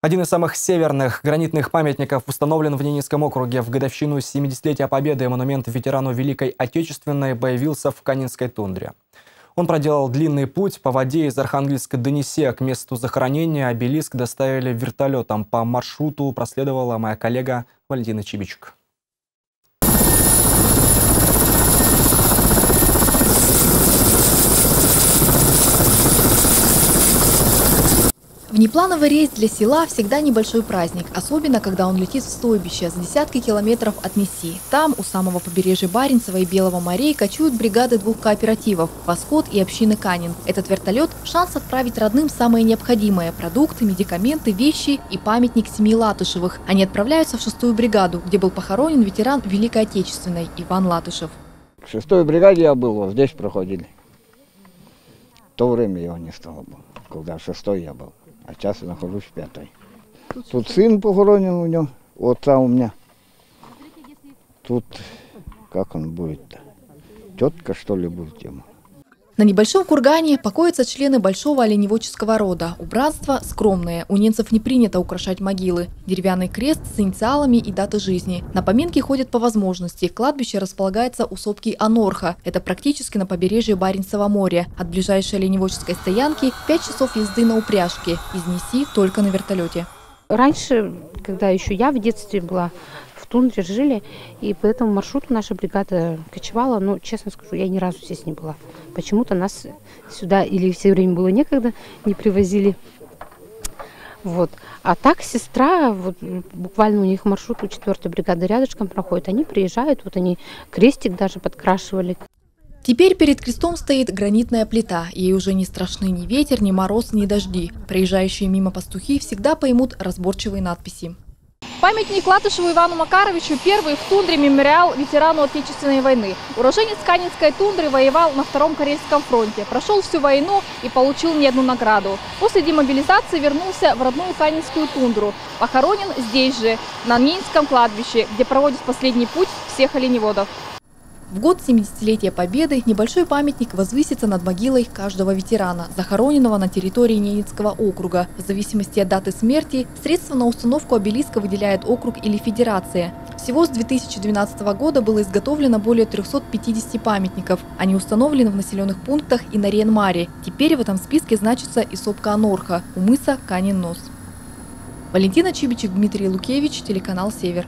Один из самых северных гранитных памятников установлен в Ненецком округе. В годовщину 70-летия Победы монумент ветерану Великой Отечественной появился в Канинской тундре. Он проделал длинный путь по воде из Архангельска до Несе. К месту захоронения обелиск доставили вертолетом. По маршруту проследовала моя коллега Валентина Чибичук. Внеплановый рейс для села всегда небольшой праздник, особенно когда он летит в стойбище за десятки километров от Неси. Там, у самого побережья Баренцева и Белого морей, кочуют бригады двух кооперативов – «Восход» и «Общины Канин». Этот вертолет – шанс отправить родным самое необходимое – продукты, медикаменты, вещи и памятник семьи Латышевых. Они отправляются в шестую бригаду, где был похоронен ветеран Великой Отечественной Иван Латышев. В шестой бригаде я был, вот здесь проходили. В то время его не стало, когда шестой я был а сейчас я нахожусь в пятой. Тут сын похоронен у него, отца у меня. Тут, как он будет-то? Тетка, что ли, будет ему? На небольшом кургане покоятся члены большого оленеводческого рода. Убранство скромное. У немцев не принято украшать могилы. Деревянный крест с инициалами и датой жизни. На поминки ходят по возможности. Кладбище располагается у сопки Анорха. Это практически на побережье Баренцева моря. От ближайшей оленеводческой стоянки 5 часов езды на упряжке. Из Неси только на вертолете. Раньше, когда еще я в детстве была, тундре жили, и по этому маршруту наша бригада кочевала, но, честно скажу, я ни разу здесь не была. Почему-то нас сюда или все время было некогда, не привозили. Вот. А так сестра, вот, буквально у них маршрут у 4 бригады рядышком проходит, они приезжают, вот они крестик даже подкрашивали. Теперь перед крестом стоит гранитная плита. Ей уже не страшны ни ветер, ни мороз, ни дожди. Проезжающие мимо пастухи всегда поймут разборчивые надписи. Памятник Латышеву Ивану Макаровичу – первый в тундре мемориал ветерану Отечественной войны. Уроженец Канинской тундры воевал на Втором Корейском фронте, прошел всю войну и получил не одну награду. После демобилизации вернулся в родную Канинскую тундру. Похоронен здесь же, на Нинском кладбище, где проводит последний путь всех оленеводов. В год 70-летия Победы небольшой памятник возвысится над могилой каждого ветерана, захороненного на территории Ненецкого округа. В зависимости от даты смерти, средства на установку обелиска выделяет округ или федерация. Всего с 2012 года было изготовлено более 350 памятников. Они установлены в населенных пунктах и на Ренмаре. Теперь в этом списке значится и сопка Анорха у мыса Канин-Нос. Валентина Чибичек, Дмитрий Лукевич, телеканал «Север».